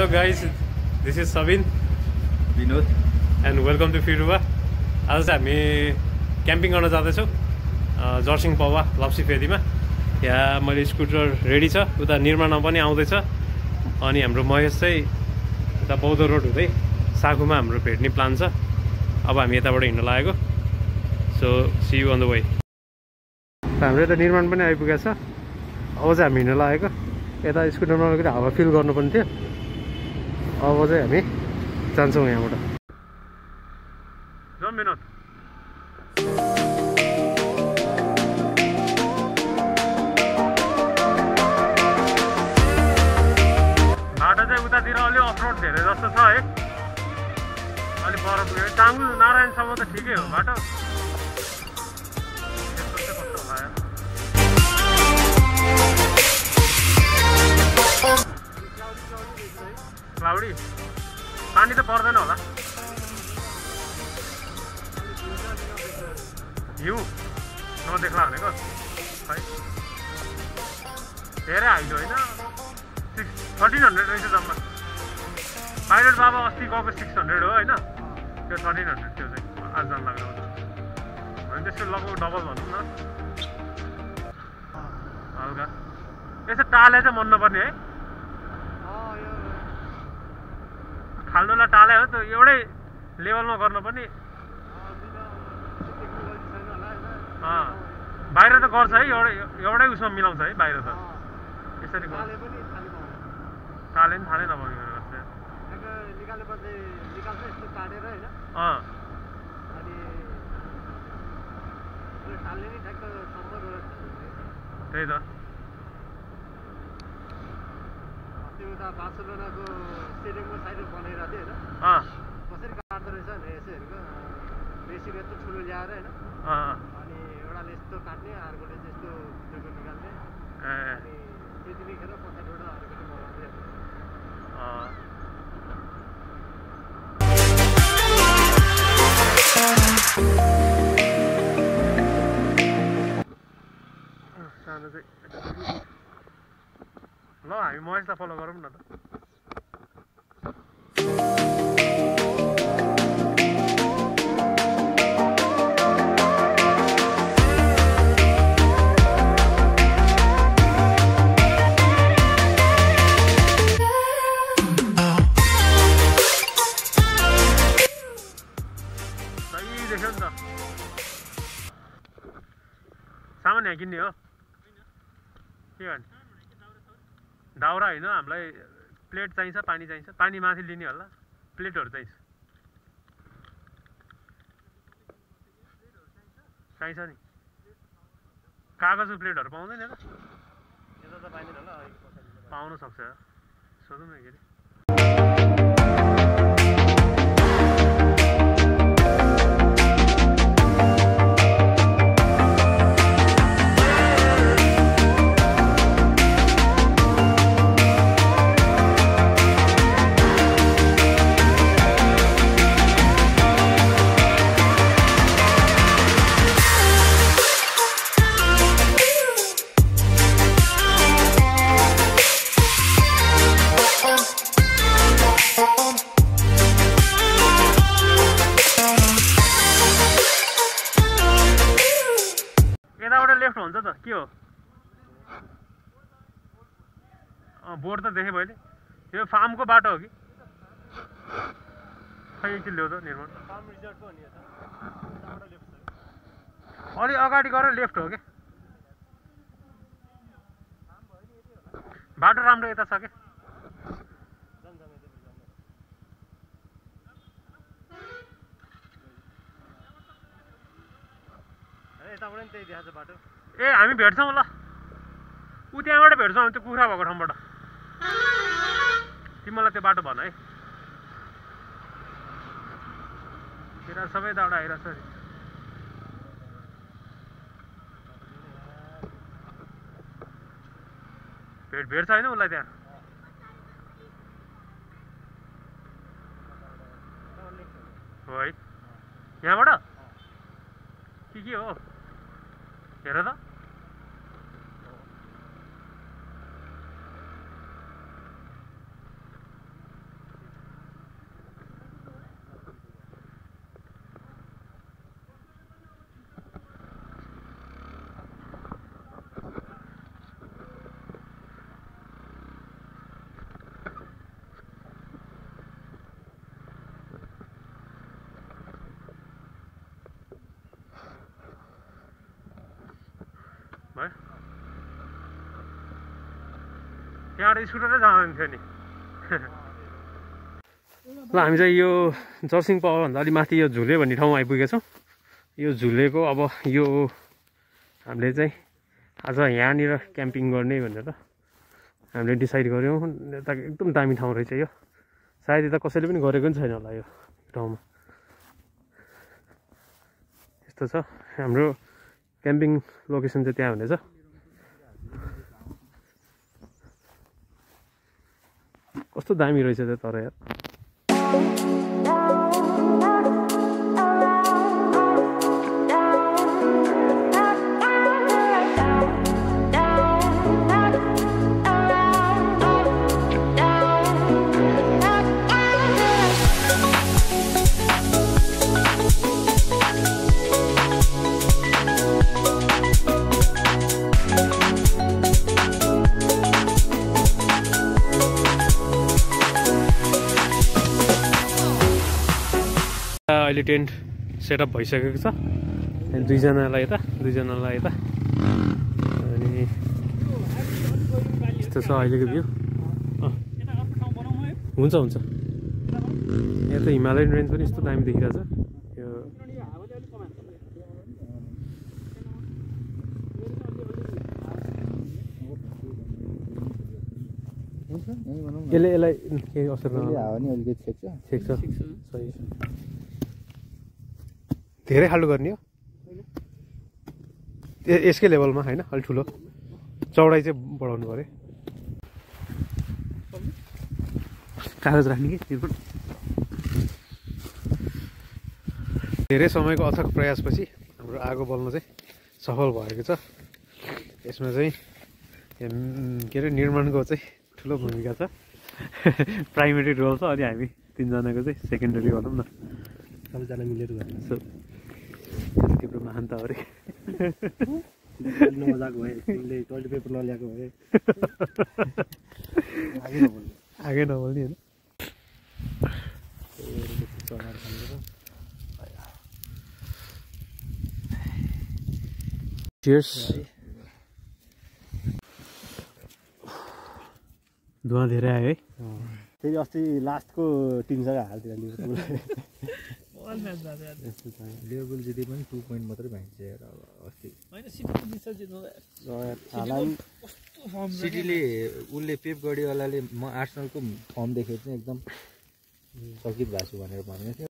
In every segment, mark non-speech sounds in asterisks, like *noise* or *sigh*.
Hello guys this is Sabin Binod and welcome to फिरुवा आज चाहिँ हामी क्याम्पिङ गर्न जाँदैछौँ। जर्सिङ पवा लप्सी फेदीमा। यहाँ मैले स्कुटर रेडी छ उता निर्माणमा पनि आउँदैछ। अनि हाम्रो महेश चाहिँ उता बौद्ध रोड हुँदै साकुमा हाम्रो भेट्ने प्लान छ। अब हामी यताबाट हिँड्न लागेको। So see you on the way हाम्रो यता निर्माण पनि आइपुगेको छ। अब चाहिँ हामी हिँड्न लागेको। यता स्कुटरमा अलिकति हावा फिल गर्नु पनि थियो। अब चाहिँ हामी जान्छौँ यहाँबाट। बाटो चाहिँ उतातिर अलिक अफरोड धेरै जस्तो छ है। अलिक पुग्यो टाङ्गु नारायणसम्म त ठिकै हो बाटो। क्लाउडी पानी त पर्दैन होला हिउँ नदेख्ला भनेको खै धेरै हाइट होइन सिक्स थर्टिन हन्ड्रेड रहेछ जम्मा पाइलट बाबा अस्ति गएको सिक्स हन्ड्रेड हो होइन त्यो थर्टिन हन्ड्रेड त्यो चाहिँ आज जान लाग्नु भने त्यसको लगभग डबल भनौँ न हल्का यसो टाले चाहिँ मन नपर्ने है खाल्डोलाई टाले हो त्यो एउटै लेभलमा गर्नुपर्ने बाहिर त गर्छ है एउटै एउटै उसमा मिलाउँछ है बाहिर त। यसरी गर्छ। टाले पनि थालै नभएको गर्छ अँ। त्यही त बार्सलोनाको स्टेडियमको साइड बनाइरहेको थियो होइन? कसरी काट्दो रहेछ भने यसो हेरेको बेसी यत्रो ठुलो ल्याएर होइन? अनि एउटाले यस्तो काट्ने अर्कोले चाहिँ यस्तो भित्रको निकाल्ने। अनि त्यतिखेर पछाडिबाट अर्कोले बनाउँदै सानो चाहिँ ल हामी महेशलाई फलो गरौँ न त सामान यहाँ किन्ने हो के गर्ने दाउरा होइन हामीलाई प्लेट चाहिन्छ पानी चाहिन्छ। पानी माथि लिने होला। प्लेटहरू चाहिन्छ। चाहिन्छ नि। कागजको प्लेटहरू पाउँदैन र। पाउन सक्छ। सोधौँ न एकचोटि। के हो? बोर्ड त देखेँ मैले। यो फार्मको बाटो हो कि? खै एकछिन ल्याउ त निर्माण। अलिक अगाडि गएर लेफ्ट हो कि? बाटो राम्रो यता छ कि? यताबाट नि त्यही देखाएको छ बाटो। ए हामी भेट्छौँ ल। ऊ त्यहाँबाट भेट्छौँ त्यो कुखुरा भएको ठाउँबाट। तिमीलाई त्यो बाटो भन है। केटा सबै दाउडा आइरहेछ भेट भेट्छ होइन उसलाई त्यहाँ? हो है। यहाँबाट? के के हो? कह स्कुटरै जानुहुन्थ्यो नि। ल हामी चाहिँ यो जर्सिङ पावरभन्दा अलिक माथि यो झुले भन्ने ठाउँ आइपुगेछौँ यो झुलेको अब यो हामीले चाहिँ आज यहाँनिर क्याम्पिङ गर्ने भनेर हामीले डिसाइड गऱ्यौँ। यता एकदम दामी ठाउँ रहेछ यो। सायद यता कसैले पनि गरेको पनि छैन होला यो ठाउँमा। यस्तो छ। हाम्रो क्याम्पिङ लोकेसन चाहिँ त्यहाँ हुनेछ। कस्तो दामी रहेछ त्यो तर यार। टेन्ट सेटअप भइसकेको छ। अनि दुईजनालाई यता दुईजनालाई यता। अनि यस्तो छ अहिलेको भ्यू। अँ। हुन्छ हुन्छ। यहाँ त हिमालयन रेन्ज पनि यस्तो दामी देखिरहेछ यो यसले यसलाई केही असर नगर्छ हावा नि अलिकति छेक्छ। ठिक छ सही। छ धेरै खाल्डो गर्ने हो? यसकै लेभलमा होइन? अलिक ठुलो। चौडाइ चाहिँ बढाउनु पऱ्यो। कागज राख्ने कि? धेरै समयको अथक प्रयासपछि हाम्रो आगो बल्न चाहिँ सफल भएको छ। यसमा चाहिँ के अरे निर्माणको चाहिँ ठुलो भूमिका छ। *laughs* प्राइमेरी रोल छ। अनि हामी तिनजनाको चाहिँ सेकेन्डरी भनौँ न। सबैजना मिलेर गर्ने। सो तिम्रो महानता अरे मजाक भए उसले टोइलेट पेपर नल्याएको भए। आगे नबोल्ने। होइन। चियर्स धुवा धेरै आयो है। फेरि अस्ति लास्टको टिम जग्गा हाल्थ्यो लिभरपुल जिते पनि टु पोइन्ट मात्रै भइन्छ यार अब अस्ति सिटीले उसले पेप गढीवालाले म आर्सनलको फर्म देखेर चाहिँ एकदम चकित भएको छु भनेर भनेको थियो।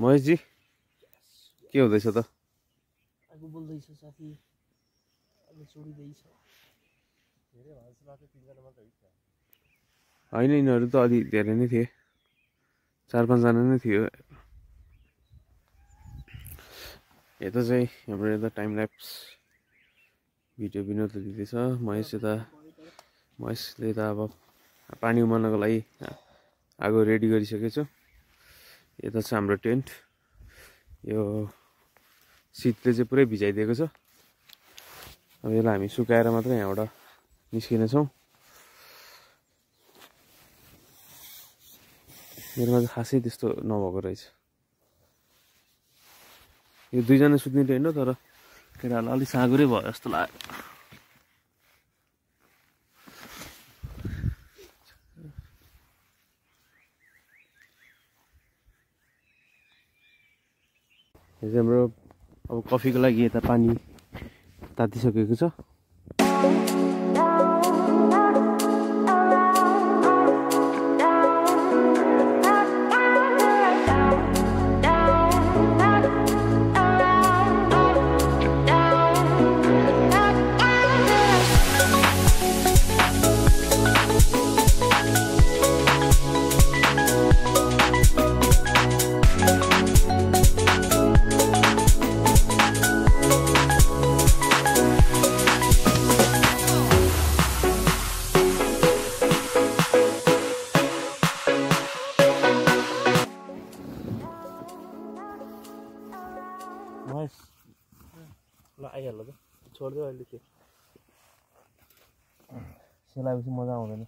महेशजी के हुँदैछ त आगो बोल्दैछ साथी आगो होइन यिनीहरू त अलि धेरै नै थिए चार पाँचजना नै थियो यता चाहिँ हाम्रो यता टाइम ल्याप्स भिडियो विनोद लिँदैछ महेश यता महेशले त अब पानी उमाल्नको लागि आगो रेडी गरिसकेको छु यता छ हाम्रो टेन्ट। यो शीतले चाहिँ पुरै भिजाइदिएको छ। अब यसलाई हामी सुकाएर मात्रै यहाँबाट निस्किनेछौँ। मेरोमा चाहिँ खासै त्यस्तो नभएको रहेछ। यो दुईजना सुत्ने टेन्ट हो तर केटाहरूलाई अलिक साँगुरै भयो जस्तो लाग्यो। यो चाहिँ हाम्रो अब कफीको लागि यता पानी तातिसकेको छ। अहिले के सेलाएपछि मजा आउँदैन।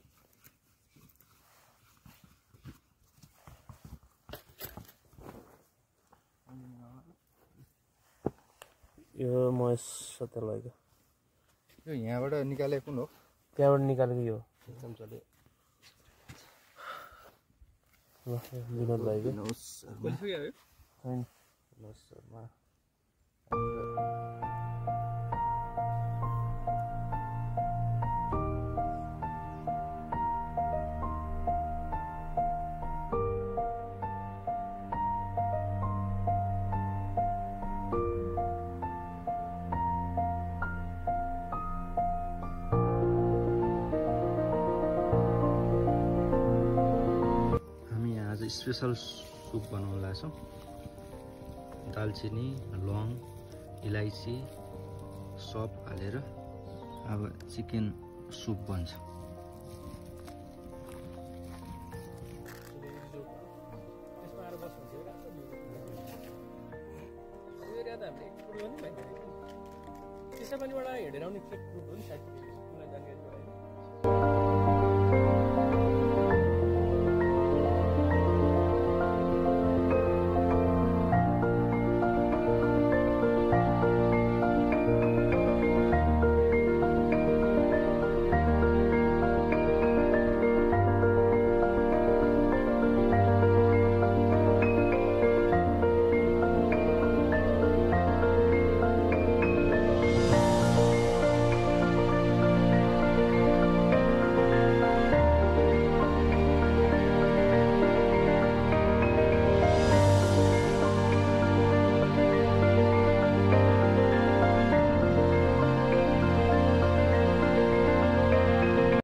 यो महेश सत्यलाईको यो यहाँबाट निकालेको कुन हो? त्यहाँबाट निकालेको यो। चम्चाले ल यो विनोद भाइको होइन। विनोद स्पेसल सुप बनाउन लाग्छौँ दालचिनी लङ इलाइची सप हालेर अब चिकन सुप बन्छ। चिसापानीबाट हिँडेर आउने